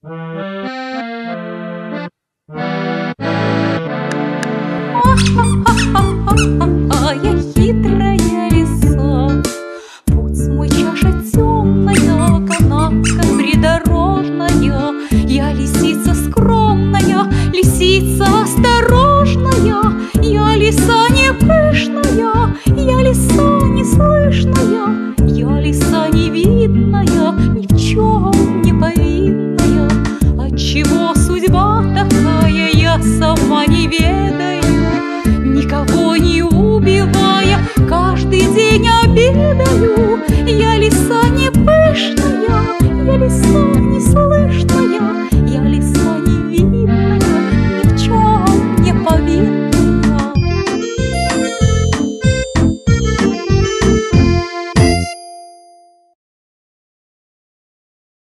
А я хитрая лиса, Путь мой чаша темная, Канавка придорожная. Я лисица скромная, Лисица осторожная, Я лиса не пышная, Я лиса неслышная, Я лиса невидная, Судьба такая, Я сама не ведаю, Никого не убивая, каждый день обедаю.